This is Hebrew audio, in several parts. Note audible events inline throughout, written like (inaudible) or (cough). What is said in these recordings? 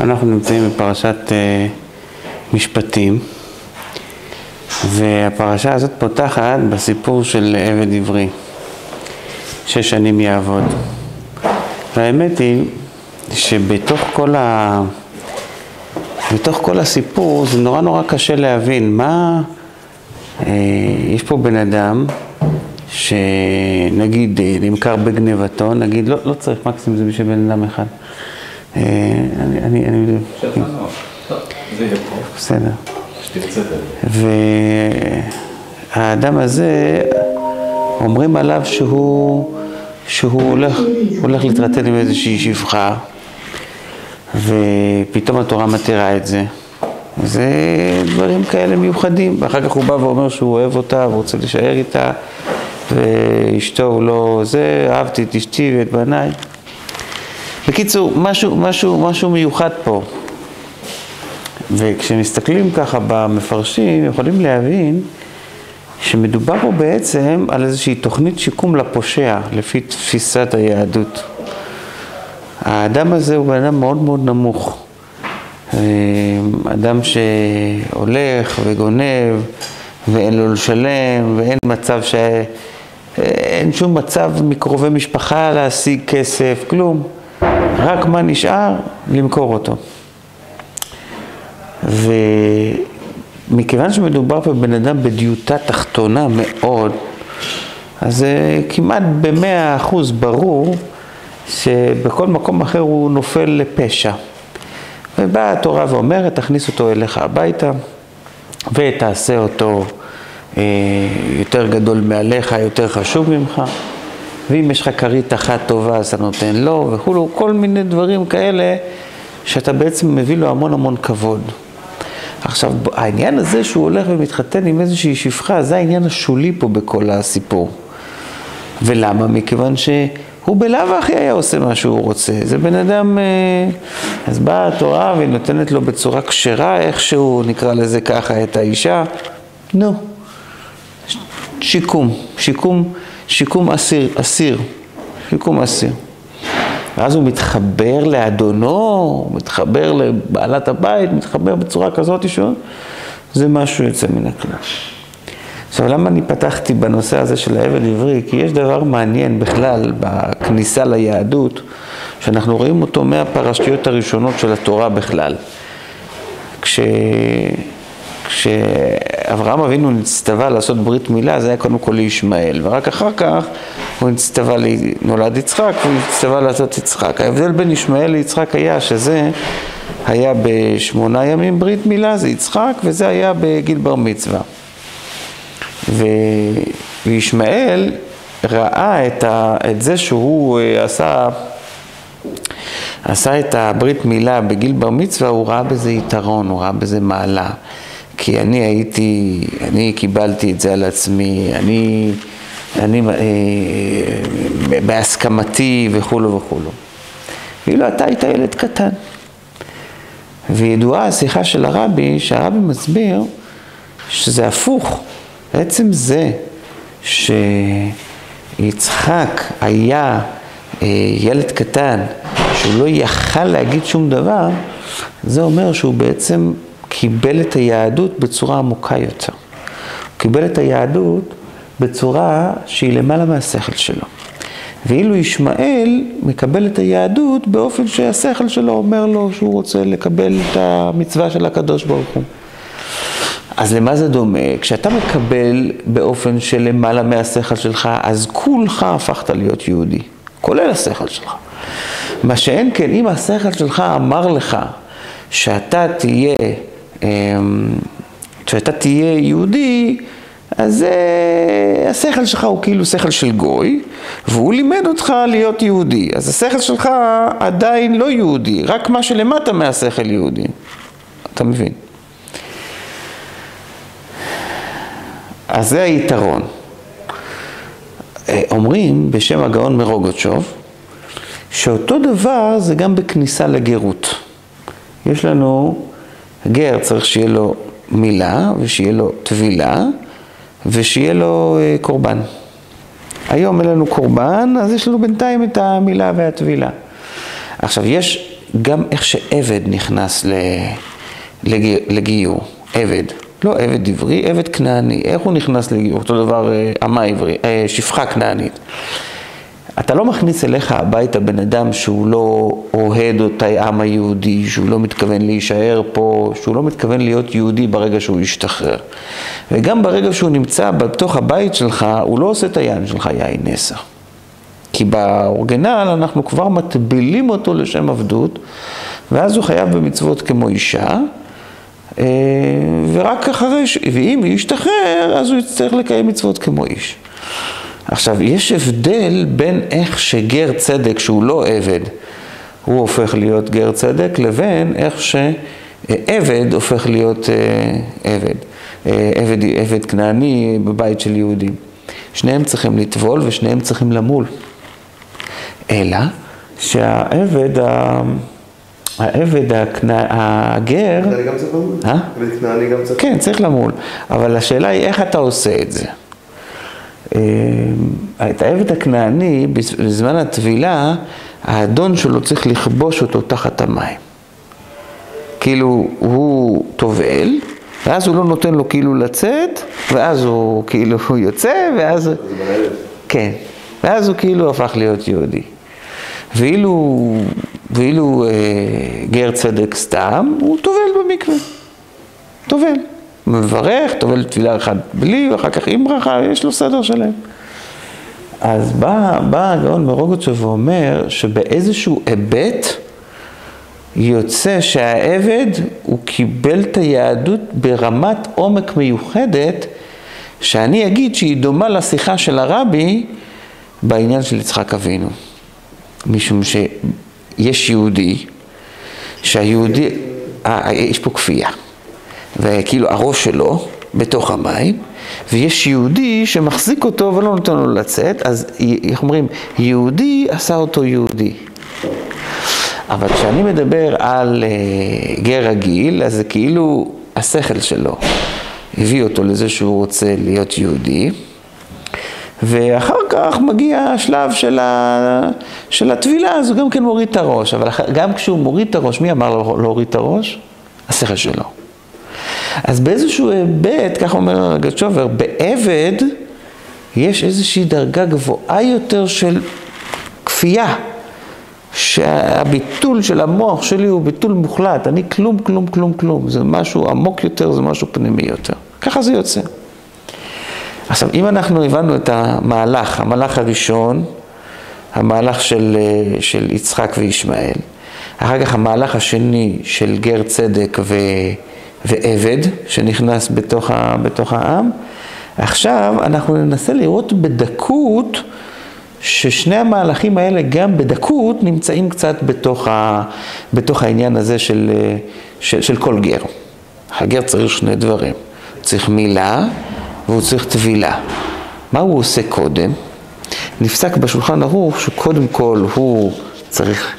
אנחנו נמצאים בפרשת uh, משפטים, והפרשה הזאת פותחת בסיפור של עבד עברי, שש שנים יעבוד. והאמת היא שבתוך כל, ה... בתוך כל הסיפור זה נורא נורא קשה להבין מה... Uh, יש פה בן אדם שנגיד uh, נמכר בגנבתו, נגיד, לא, לא צריך מקסימום זה בשביל בן אדם אחד. אה, אני... אני... בסדר. והאדם הזה, אומרים עליו שהוא, שהוא הולך, הולך להתרתן עם איזושהי שפחה, ופתאום התורה מתירה את זה. זה דברים כאלה מיוחדים, ואחר כך הוא בא ואומר שהוא אוהב אותה ורוצה להישאר איתה, ואשתו הוא לא זה, אהבתי את אשתי ואת בניי. בקיצור, משהו, משהו, משהו מיוחד פה. וכשמסתכלים ככה במפרשים, יכולים להבין שמדובר פה בעצם על איזושהי תוכנית שיקום לפושע, לפי תפיסת היהדות. האדם הזה הוא בן אדם מאוד מאוד נמוך. אדם שהולך וגונב ואין לו לשלם ואין מצב ש... אין שום מצב מקרובי משפחה להשיג כסף, כלום. רק מה נשאר? למכור אותו. ומכיוון שמדובר פה בבן אדם בדיוטה תחתונה מאוד, אז זה כמעט במאה אחוז ברור שבכל מקום אחר הוא נופל לפשע. ובאה התורה ואומרת, תכניס אותו אליך הביתה ותעשה אותו אה, יותר גדול מעליך, יותר חשוב ממך. ואם יש לך כרית אחת טובה אז אתה נותן לו וכולו, כל מיני דברים כאלה שאתה בעצם מביא לו המון המון כבוד. עכשיו, העניין הזה שהוא הולך ומתחתן עם איזושהי שפחה, זה העניין השולי פה בכל הסיפור. ולמה? מכיוון שהוא בלאו הכי היה עושה מה שהוא רוצה. זה בן אדם, אה, אז באה התורה והיא נותנת לו בצורה כשרה, איכשהו נקרא לזה ככה, את האישה. נו, שיקום, שיקום. שיקום אסיר, אסיר, שיקום אסיר. ואז הוא מתחבר לאדונו, הוא מתחבר לבעלת הבית, מתחבר בצורה כזאת שהוא, זה משהו יוצא מן הכלל. עכשיו, למה אני פתחתי בנושא הזה של העבד עברי? כי יש דבר מעניין בכלל בכניסה ליהדות, שאנחנו רואים אותו מהפרשתיות הראשונות של התורה בכלל. כש... כשאברהם אבינו נצטווה לעשות ברית מילה, זה היה קודם כל לישמעאל, ורק אחר כך הוא נצטווה, נולד יצחק, והוא נצטווה לעשות יצחק. ההבדל בין ישמעאל ליצחק היה שזה היה בשמונה ימים ברית מילה, זה יצחק, וזה היה בגיל בר מצווה. ו... וישמעאל ראה את, ה... את זה שהוא אה, עשה, עשה את הברית מילה בגיל בר מצווה, הוא ראה בזה יתרון, הוא ראה בזה מעלה. כי אני הייתי, אני קיבלתי את זה על עצמי, אני, אני אה, בהסכמתי וכולו וכולו. ואילו אתה היית ילד קטן. וידועה השיחה של הרבי, שהרבי מסביר שזה הפוך. בעצם זה שיצחק היה אה, ילד קטן, שהוא לא יכל להגיד שום דבר, זה אומר שהוא בעצם קיבל את היהדות בצורה עמוקה יותר. הוא קיבל את היהדות בצורה שהיא למעלה מהשכל שלו. ואילו ישמעאל מקבל את היהדות באופן שהשכל שלו אומר לו שהוא רוצה לקבל את המצווה של הקדוש ברוך הוא. אז למה זה דומה? כשאתה מקבל באופן של למעלה מהשכל שלך, אז כולך הפכת להיות יהודי, כולל השכל שלך. מה שאין כן, אם השכל שלך אמר לך שאתה תהיה כשאתה תהיה יהודי, אז uh, השכל שלך הוא כאילו שכל של גוי, והוא לימד אותך להיות יהודי. אז השכל שלך עדיין לא יהודי, רק מה שלמטה מהשכל יהודי. אתה מבין? אז זה היתרון. אה, אומרים בשם הגאון מרוגוצ'וב, שאותו דבר זה גם בכניסה לגרות. יש לנו גר צריך שיהיה לו מילה, ושיהיה לו טבילה, ושיהיה לו אה, קורבן. היום אין לנו קורבן, אז יש לנו בינתיים את המילה והטבילה. עכשיו, יש, גם איך שעבד נכנס לגיור, עבד. לא עבד עברי, עבד כנעני. איך הוא נכנס לגיור? אותו דבר אמה עברי, שפחה כנענית. אתה לא מכניס אליך הביתה בן אדם שהוא לא אוהד את העם היהודי, שהוא לא מתכוון להישאר פה, שהוא לא מתכוון להיות יהודי ברגע שהוא ישתחרר. וגם ברגע שהוא נמצא בתוך הבית שלך, הוא לא עושה את היין שלך יין נסע. כי באורגנל אנחנו כבר מטבילים אותו לשם עבדות, ואז הוא חייב במצוות כמו אישה, אה, ורק אחרי. ואם הוא ישתחרר, אז הוא יצטרך לקיים מצוות כמו איש. עכשיו, יש הבדל בין איך שגר צדק, שהוא לא עבד, הוא הופך להיות גר צדק, לבין איך שעבד הופך להיות אה, עבד. אה, עבד, עבד כנעני בבית של יהודים. שניהם צריכים לטבול ושניהם צריכים למול. אלא שהעבד, העבד הכנע, הגר... כנעני גם צריך למול? אה? כנעני גם צריך... כן, צריך למול. אבל השאלה היא איך אתה עושה את זה. את העבד הכנעני, בזמן הטבילה, האדון שלו צריך לכבוש אותו תחת המים. כאילו, הוא טובל, ואז הוא לא נותן לו כאילו לצאת, ואז הוא כאילו הוא יוצא, ואז... כן. ואז הוא כאילו הפך להיות יהודי. ואילו, ואילו אה, גר צדק סתם, הוא טובל במקווה. טובל. מברך, טובל תפילה אחת בלי, ואחר כך עם ברכה, יש לו סדר שלם. אז בא, בא הגאון מרוגוצ'וב ואומר שבאיזשהו היבט יוצא שהעבד הוא קיבל את היהדות ברמת עומק מיוחדת, שאני אגיד שהיא דומה לשיחה של הרבי בעניין של יצחק אבינו. משום שיש יהודי, שהיהודי, אה, יש פה כפייה. וכאילו הראש שלו בתוך המים, ויש יהודי שמחזיק אותו ולא נותן לו לצאת, אז איך אומרים, יהודי עשה אותו יהודי. אבל כשאני מדבר על uh, גר רגיל, אז זה כאילו השכל שלו הביא אותו לזה שהוא רוצה להיות יהודי, ואחר כך מגיע השלב של, ה... של הטבילה, אז הוא גם כן מוריד את הראש, אבל גם כשהוא מוריד את הראש, מי אמר לו להוריד את הראש? השכל שלו. אז באיזשהו היבט, כך אומר גצ'ובר, בעבד יש איזושהי דרגה גבוהה יותר של כפייה. שהביטול של המוח שלי הוא ביטול מוחלט, אני כלום, כלום, כלום, כלום. זה משהו עמוק יותר, זה משהו פנימי יותר. ככה זה יוצא. עכשיו, אם אנחנו הבנו את המהלך, המהלך הראשון, המהלך של, של יצחק וישמעאל, אחר כך המהלך השני של גר צדק ו... ועבד שנכנס בתוך, ה, בתוך העם. עכשיו אנחנו ננסה לראות בדקות ששני המהלכים האלה גם בדקות נמצאים קצת בתוך, ה, בתוך העניין הזה של, של, של כל גר. הגר צריך שני דברים, הוא צריך מילה והוא צריך טבילה. מה הוא עושה קודם? נפסק בשולחן ערוך שקודם כל הוא צריך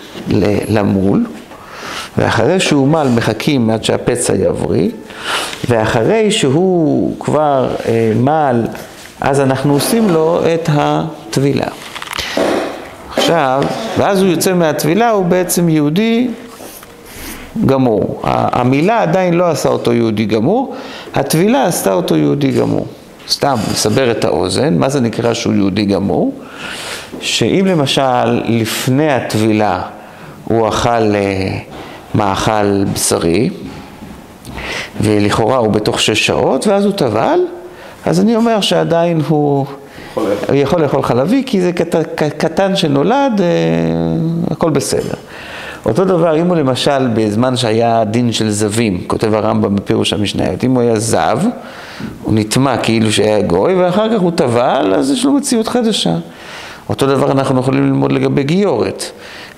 למול, ואחרי שהוא מל מחכים עד שהפצע יבריא, ואחרי שהוא כבר אה, מל, אז אנחנו עושים לו את הטבילה. עכשיו, ואז הוא יוצא מהטבילה, הוא בעצם יהודי גמור. המילה עדיין לא עשה אותו יהודי גמור, הטבילה עשתה אותו יהודי גמור. סתם, לסבר את האוזן, מה זה נקרא שהוא יהודי גמור? שאם למשל לפני הטבילה הוא אכל אה, מאכל בשרי, ולכאורה הוא בתוך שש שעות, ואז הוא טבל, אז אני אומר שעדיין הוא יכול לאכול. יכול לאכול חלבי, כי זה קט, קטן שנולד, אה, הכל בסדר. אותו דבר, אם הוא למשל בזמן שהיה דין של זווים, כותב הרמב"ם בפירוש המשניות, אם הוא היה זב, הוא נטמע כאילו שהיה גוי, ואחר כך הוא טבל, אז יש לו מציאות חדשה. אותו דבר אנחנו יכולים ללמוד לגבי גיורת.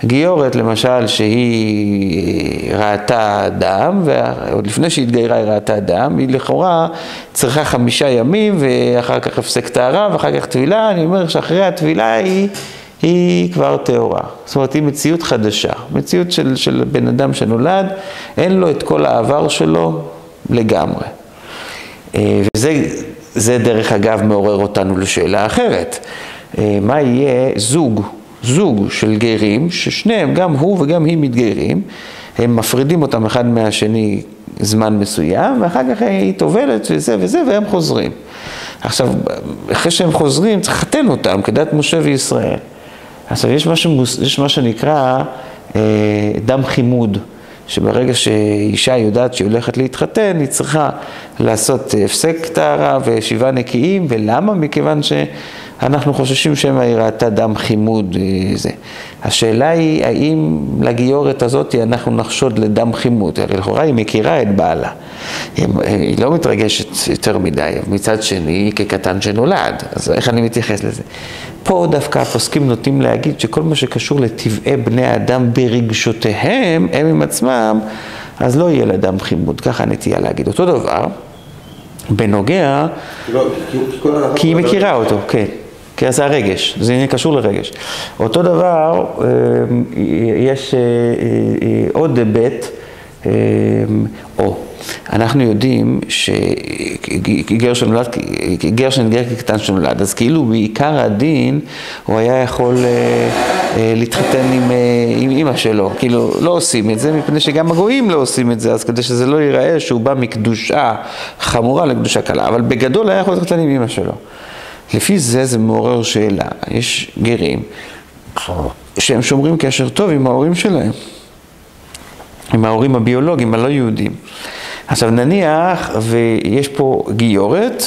גיורת למשל שהיא ראתה דם, ועוד לפני שהתגיירה היא ראתה דם, היא לכאורה צריכה חמישה ימים ואחר כך הפסק טהרה ואחר כך טבילה, אני אומר שאחרי הטבילה היא, היא כבר טהורה. זאת אומרת, היא מציאות חדשה, מציאות של, של בן אדם שנולד, אין לו את כל העבר שלו לגמרי. אה, וזה זה דרך אגב מעורר אותנו לשאלה אחרת. אה, מה יהיה זוג זוג של גרים, ששניהם, גם הוא וגם היא מתגיירים, הם מפרידים אותם אחד מהשני זמן מסוים, ואחר כך היא טובלת וזה וזה, והם חוזרים. עכשיו, אחרי שהם חוזרים, צריך לחתן אותם כדת משה וישראל. עכשיו, יש מה, שמוס, יש מה שנקרא אה, דם חימוד, שברגע שאישה יודעת שהיא הולכת להתחתן, היא צריכה לעשות הפסק טהרה ושבעה נקיים, ולמה? מכיוון שאנחנו חוששים שמא היא ראתה דם חימוד. אה, זה. השאלה היא, האם לגיורת הזאת אנחנו נחשוד לדם חימוד? הרי לכאורה היא מכירה את בעלה. היא, היא לא מתרגשת יותר מדי, מצד שני, היא כקטן שנולד, אז איך אני מתייחס לזה? פה דווקא הפוסקים נוטים להגיד שכל מה שקשור לטבעי בני האדם ברגשותיהם, הם עם עצמם, אז לא יהיה לדם חימוד, ככה הנטייה להגיד. אותו דבר, בנוגע, לא, כי- כי היא מכירה אותו, כן. כי זה הרגש, זה עניין קשור לרגש. אותו דבר, אה, יש אה, אה, עוד היבט, או, אנחנו יודעים שגר שנולד, גר שנתגר כקטן שנולד, אז כאילו בעיקר הדין הוא היה יכול להתחתן עם, עם אימא שלו, כאילו לא עושים את זה מפני שגם הגויים לא עושים את זה, אז כדי שזה לא ייראה שהוא בא מקדושה חמורה לקדושה קלה, אבל בגדול היה יכול להתחתן עם אימא שלו. לפי זה זה מעורר שאלה, יש גרים שהם שומרים קשר טוב עם ההורים שלהם, עם ההורים הביולוגיים, הלא יהודים. עכשיו נניח ויש פה גיורת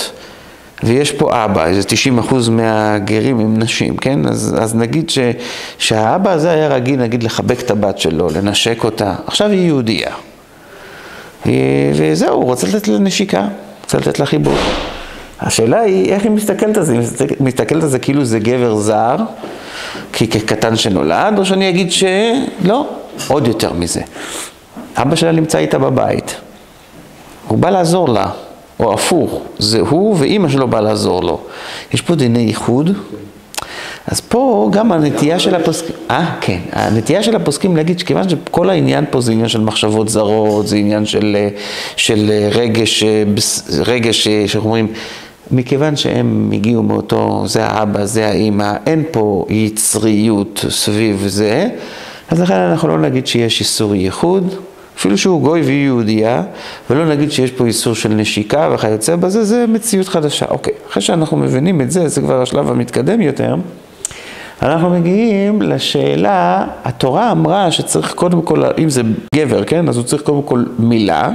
ויש פה אבא, איזה 90 אחוז מהגרים הם נשים, כן? אז, אז נגיד ש, שהאבא הזה היה רגיל נגיד לחבק את הבת שלו, לנשק אותה, עכשיו היא יהודייה. וזהו, הוא רוצה לתת לה נשיקה, רוצה לתת לה חיבור. השאלה היא, איך היא מסתכלת על זה? היא מסתכלת- על זה כאילו זה גבר זר, כי כקטן שנולד, או שאני אגיד שלא, עוד יותר מזה. אבא שלה נמצא איתה בבית, הוא בא לעזור לה, או הפוך, זה הוא ואימא שלו בא לעזור לו. יש פה דיני ייחוד. אז פה גם הנטייה של הפוסקים, אה, כן, הנטייה של הפוסקים להגיד שכיוון שכל העניין פה זה עניין של מחשבות זרות, זה עניין של, אה, של אה, רגש, אה, רגש, שאנחנו אומרים, מכיוון שהם הגיעו מאותו, זה האבא, זה האימא, אין פה יצריות סביב זה, אז לכן אנחנו לא נגיד שיש איסור ייחוד, אפילו שהוא גוי והיא יהודייה, ולא נגיד שיש פה איסור של נשיקה וכיוצא בזה, זה מציאות חדשה. אוקיי, אחרי שאנחנו מבינים את זה, זה כבר השלב המתקדם יותר. אנחנו מגיעים לשאלה, התורה אמרה שצריך קודם כל, אם זה גבר, כן, אז הוא צריך קודם כל מילה,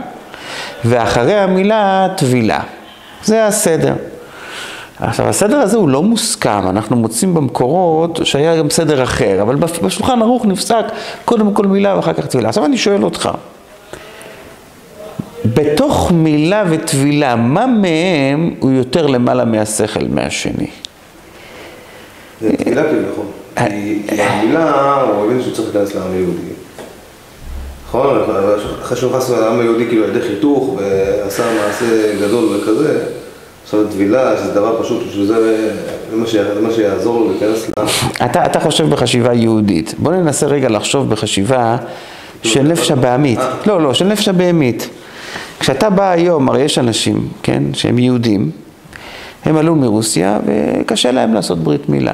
ואחרי המילה טבילה. זה הסדר. עכשיו, הסדר הזה הוא לא מוסכם, אנחנו מוצאים במקורות שהיה גם סדר אחר, אבל בשולחן ערוך נפסק קודם כל מילה ואחר כך טבילה. עכשיו אני שואל אותך, בתוך מילה וטבילה, מה מהם הוא יותר למעלה מהשכל מהשני? זה תפילה כאילו, נכון. כי המילה, הוא הבין שהוא צריך להיכנס לעם היהודי. נכון? אחרי שהוא נכנס לעם היהודי כאילו על ידי חיתוך ועשה מעשה גדול וכזה, עכשיו טבילה, שזה דבר פשוט, בשביל זה מה שיעזור לו להיכנס לעם. אתה, חושב בחשיבה יהודית. בוא ננסה רגע לחשוב בחשיבה של נפש הבעמית. לא, לא, של נפש הבהמית. כשאתה בא היום, הרי יש אנשים, כן, שהם יהודים, הם עלו מרוסיה וקשה להם לעשות ברית מילה.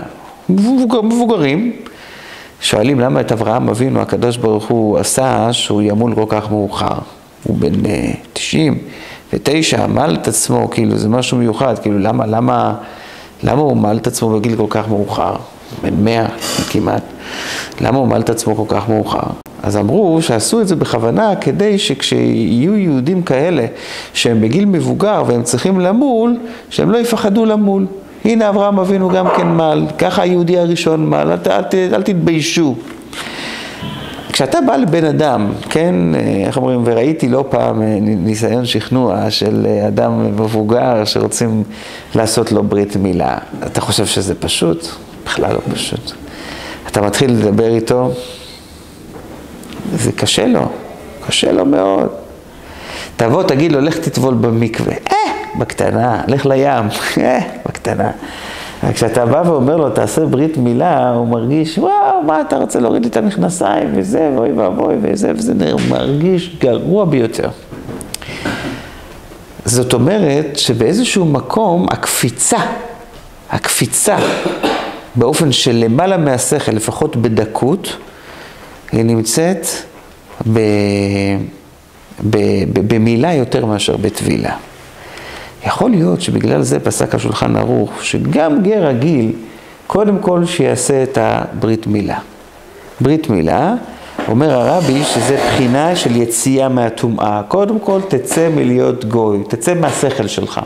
מבוגר, מבוגרים, שואלים למה את אברהם אבינו, הקדוש ברוך הוא עשה שהוא ימול כל כך מאוחר. הוא בן אה, 90 ותשע, מל את עצמו, כאילו זה משהו מיוחד, כאילו למה, למה, למה הוא מל את עצמו בגיל כל כך מאוחר? בן 100 כמעט. למה הוא מל את עצמו כל כך מאוחר? אז אמרו שעשו את זה בכוונה כדי שכשיהיו יהודים כאלה שהם בגיל מבוגר והם צריכים למול, שהם לא יפחדו למול. הנה אברהם אבינו גם כן מל, ככה היהודי הראשון מל, אל, אל, ת- אל תתביישו. כשאתה בא לבן אדם, כן, אה, איך אומרים, וראיתי לא פעם אה, ניסיון שכנוע של אה, אדם מבוגר שרוצים לעשות לו ברית מילה, אתה חושב שזה פשוט? בכלל לא פשוט. אתה מתחיל לדבר איתו, זה קשה לו, קשה לו מאוד. תבוא, תגיד לו, לך תטבול במקווה. אה, בקטנה, לך לים. (laughs) אה, בקטנה. רק כשאתה בא ואומר לו, תעשה ברית מילה, הוא מרגיש, וואו, מה אתה רוצה להוריד לי את המכנסיים וזה, ואוי ואבוי וזה, וזה מרגיש גרוע ביותר. זאת אומרת שבאיזשהו מקום הקפיצה, הקפיצה באופן שלמעלה מהשכל, לפחות בדקות, היא נמצאת ב, ב, ב, במילה יותר מאשר בטבילה. יכול להיות שבגלל זה פסק השולחן ערוך, שגם גר רגיל, קודם כל שיעשה את הברית מילה. ברית מילה, אומר הרבי שזה בחינה של יציאה מהטומאה. קודם כל תצא מלהיות גוי, תצא מהשכל שלך.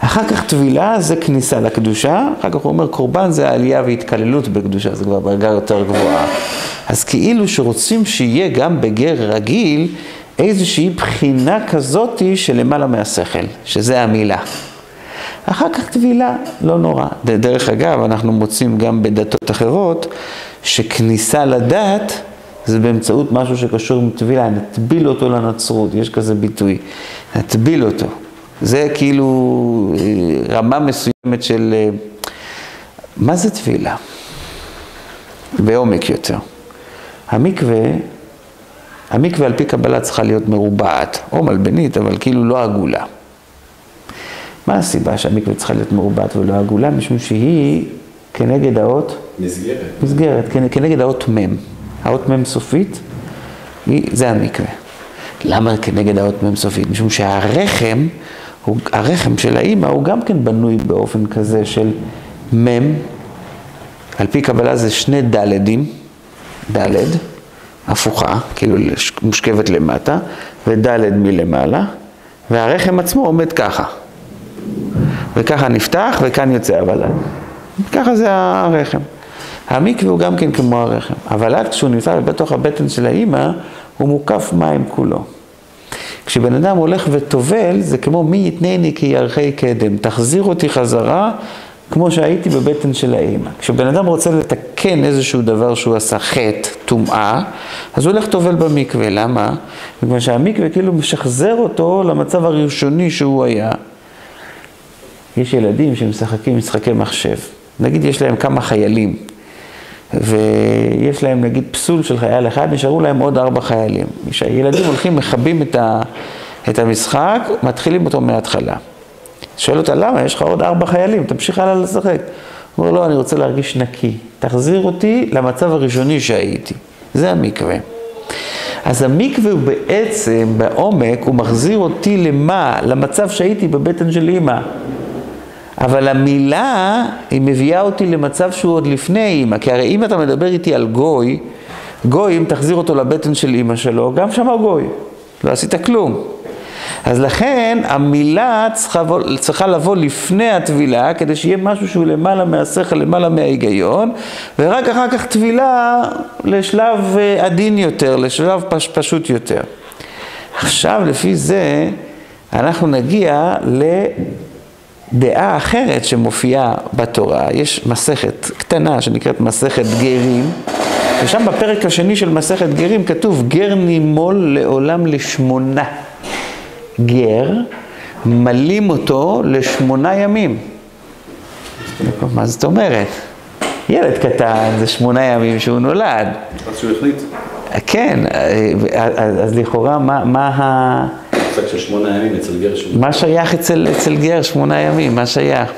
אחר כך טבילה זה כניסה לקדושה, אחר כך הוא אומר קורבן זה העלייה והתקללות בקדושה, זה כבר ברגע יותר גבוהה. אז כאילו שרוצים שיהיה גם בגר רגיל איזושהי בחינה כזאתי שלמעלה מהשכל, שזה המילה. אחר כך טבילה, לא נורא. דרך אגב, אנחנו מוצאים גם בדתות אחרות, שכניסה לדת זה באמצעות משהו שקשור עם טבילה, נטביל אותו לנצרות, יש כזה ביטוי, נטביל אותו. זה כאילו אה, רמה מסוימת של... אה, מה זה טבילה? בעומק יותר. המקווה, המקווה על פי קבלה צריכה להיות מרובעת, או מלבנית, אבל כאילו לא עגולה. מה הסיבה שהמקווה צריכה להיות מרובעת ולא עגולה? משום שהיא כנגד האות... מסגרת. מסגרת, כנגד האות מ'. האות מ' סופית, זה המקווה. למה כנגד האות מ' סופית? משום שהרחם, הוא, הרחם של האימא הוא גם כן בנוי באופן כזה של מ', על פי קבלה זה שני דלדים, דלת, הפוכה, כאילו מושכבת למטה, ודלת מלמעלה, והרחם עצמו עומד ככה. וככה נפתח וכאן יוצא הוולד. ככה זה הרחם. המקווה הוא גם כן כמו הרחם, עד כשהוא נמצא בתוך הבטן של האימא, הוא מוקף מים כולו. כשבן אדם הולך וטובל, זה כמו מי יתנני כי ירחי קדם, תחזיר אותי חזרה כמו שהייתי בבטן של האימא. כשבן אדם רוצה לתקן איזשהו דבר שהוא עשה חטא, טומאה, אז הוא הולך טובל במקווה. למה? בגלל שהמקווה כאילו משחזר אותו למצב הראשוני שהוא היה. יש ילדים שמשחקים משחקי מחשב. נגיד יש להם כמה חיילים, ויש להם נגיד פסול של חייל אחד, נשארו להם עוד ארבע חיילים. כשהילדים הולכים, מכבים את, ה, את המשחק, מתחילים אותו מההתחלה. שואל אותה, למה? יש לך עוד ארבע חיילים, תמשיך הלאה לשחק. הוא אומר, לא, אני רוצה להרגיש נקי. תחזיר אותי למצב הראשוני שהייתי. זה המקווה. אז המקווה הוא בעצם, בעומק, הוא מחזיר אותי למה? למצב שהייתי בבטן של אימא. אבל המילה, היא מביאה אותי למצב שהוא עוד לפני אימא, כי הרי אם אתה מדבר איתי על גוי, גוי, אם תחזיר אותו לבטן של אימא שלו, גם שם הוא גוי, לא עשית כלום. אז לכן המילה צריכה, צריכה לבוא לפני הטבילה, כדי שיהיה משהו שהוא למעלה מהשכל, למעלה מההיגיון, ורק אחר כך טבילה לשלב אה, עדין יותר, לשלב פש, פשוט יותר. עכשיו, לפי זה, אנחנו נגיע ל... דעה אחרת שמופיעה בתורה, יש מסכת קטנה שנקראת מסכת גרים, ושם בפרק השני של מסכת גרים כתוב גר נימול לעולם לשמונה. גר, מלים אותו לשמונה ימים. מה זאת אומרת? ילד קטן זה שמונה ימים שהוא נולד. אז שהוא החליט. כן, אז לכאורה מה, מה ה... מושג של שמונה ימים אצל גר שמונה. מה שייך אצל, אצל גר שמונה ימים? מה שייך?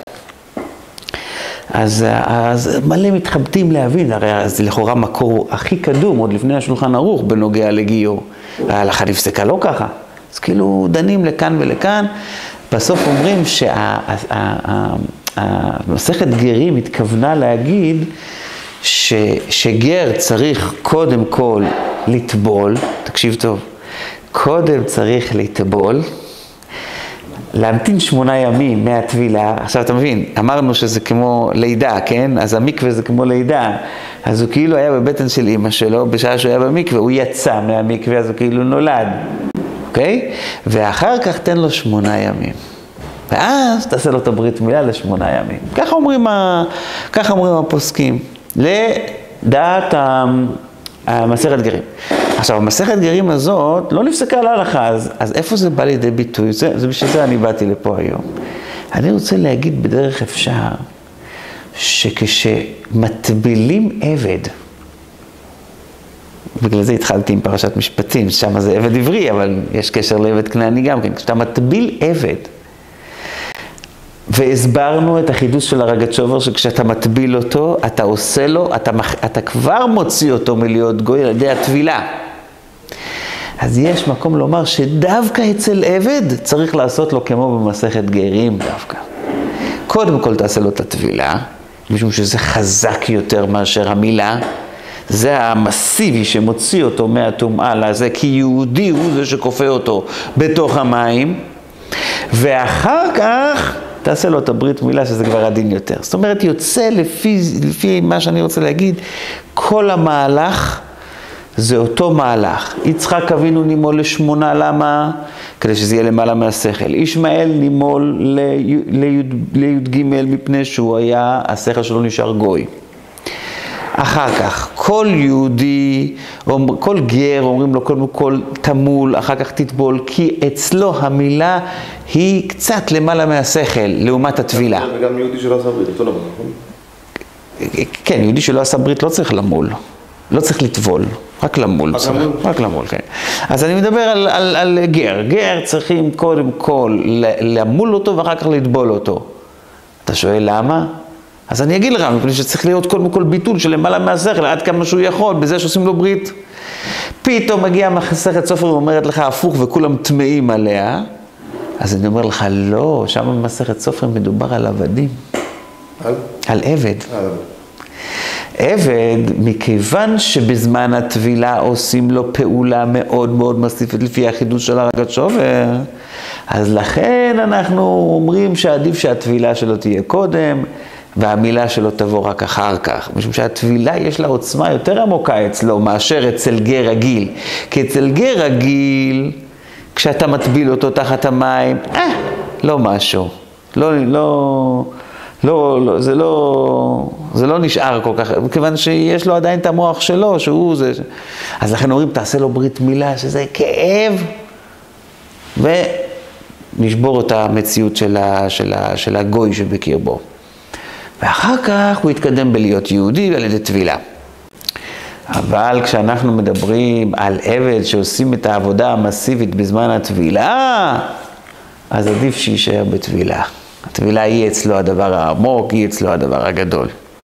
אז, אז מלא מתחבטים להבין, הרי זה לכאורה מקור הכי קדום, עוד לפני השולחן ערוך, בנוגע לגיור. ההלכה נפסקה לא ככה. אז כאילו דנים לכאן ולכאן, בסוף אומרים שהמסכת גרים התכוונה להגיד ש, שגר צריך קודם כל לטבול, תקשיב טוב, קודם צריך לטבול, להמתין שמונה ימים מהטבילה, עכשיו אתה מבין, אמרנו שזה כמו לידה, כן? אז המקווה זה כמו לידה, אז הוא כאילו היה בבטן של אימא שלו, בשעה שהוא היה במקווה, הוא יצא מהמקווה, אז הוא כאילו נולד, אוקיי? ואחר כך תן לו שמונה ימים. ואז תעשה לו את הברית מילה לשמונה ימים. ככה אומרים, ה... ככה אומרים הפוסקים, לדעת המסכת גרים. עכשיו, המסכת גרים הזאת לא נפסקה להלכה, אז, אז איפה זה בא לידי ביטוי? זה, זה בשביל זה אני באתי לפה היום. אני רוצה להגיד בדרך אפשר, שכשמטבילים עבד, בגלל זה התחלתי עם פרשת משפטים, שם זה עבד עברי, אבל יש קשר לעבד כנעני גם כן. כשאתה מטביל עבד, והסברנו את החידוש של הרגצ'ובר, שכשאתה מטביל אותו, אתה עושה לו, אתה, אתה כבר מוציא אותו מלהיות גוי על ידי הטבילה. אז יש מקום לומר שדווקא אצל עבד צריך לעשות לו כמו במסכת גרים דווקא. קודם כל תעשה לו את הטבילה, משום שזה חזק יותר מאשר המילה. זה המסיבי שמוציא אותו מהטומאה לזה, כי יהודי הוא זה שכופה אותו בתוך המים, ואחר כך תעשה לו את הברית מילה, שזה כבר עדין יותר. זאת אומרת, יוצא לפי, לפי מה שאני רוצה להגיד, כל המהלך זה אותו מהלך. יצחק אבינו נימול לשמונה, למה? כדי שזה יהיה למעלה מהשכל. ישמעאל נימול לי"ג מפני שהוא היה, השכל שלו נשאר גוי. אחר כך, כל יהודי, כל גר, אומרים לו קודם כל תמול, אחר כך תטבול, כי אצלו המילה היא קצת למעלה מהשכל, לעומת הטבילה. וגם יהודי שלא עשה ברית, אותו דבר, נכון? כן, יהודי שלא עשה ברית לא צריך למול, לא צריך לטבול, רק למול למול? רק למול, כן. אז אני מדבר על, על, על גר, גר צריכים קודם כל למול אותו ואחר כך לטבול אותו. אתה שואל למה? אז אני אגיד לך, מפני שצריך להיות קודם כל ביטול של למעלה מהשכל, עד כמה שהוא יכול, בזה שעושים לו ברית. פתאום מגיעה מסכת סופר ואומרת לך הפוך וכולם טמאים עליה, אז אני אומר לך, לא, שם במסכת סופר מדובר על עבדים, על? על עבד. על. עבד, מכיוון שבזמן הטבילה עושים לו פעולה מאוד מאוד מסיפית לפי החידוש של הרגת שובר, אז לכן אנחנו אומרים שעדיף שהטבילה שלו תהיה קודם, והמילה שלו תבוא רק אחר כך. משום שהטבילה יש לה עוצמה יותר עמוקה אצלו מאשר אצל גר רגיל. כי אצל גר רגיל, כשאתה מטביל אותו תחת המים, אה, לא משהו. לא, לא, לא, לא, זה לא, זה לא נשאר כל כך, מכיוון שיש לו עדיין את המוח שלו, שהוא זה. אז לכן אומרים, תעשה לו ברית מילה, שזה כאב, ונשבור את המציאות של, ה, של, ה, של הגוי שבקרבו. ואחר כך הוא יתקדם בלהיות יהודי על ידי טבילה. אבל כשאנחנו מדברים על עבד שעושים את העבודה המסיבית בזמן הטבילה, אז עדיף שיישאר בטבילה. הטבילה היא אצלו הדבר העמוק, היא אצלו הדבר הגדול.